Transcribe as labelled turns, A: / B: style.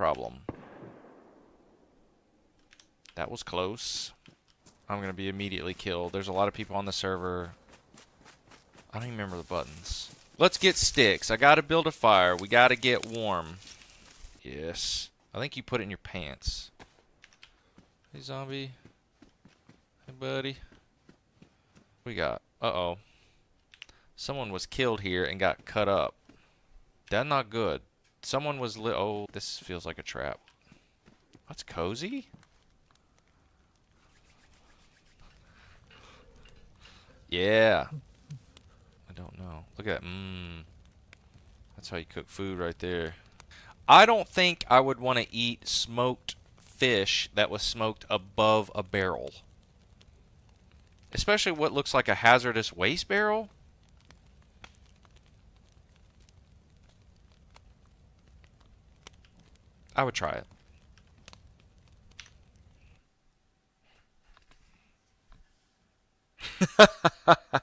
A: problem. That was close. I'm going to be immediately killed. There's a lot of people on the server. I don't even remember the buttons. Let's get sticks. I got to build a fire. We got to get warm. Yes. I think you put it in your pants. Hey, zombie. Hey, buddy. We got. Uh-oh. Someone was killed here and got cut up. That's not good. Someone was lit. Oh, this feels like a trap. What's cozy? Yeah. I don't know. Look at that. Mmm. That's how you cook food right there. I don't think I would want to eat smoked fish that was smoked above a barrel. Especially what looks like a hazardous waste barrel. I would try it.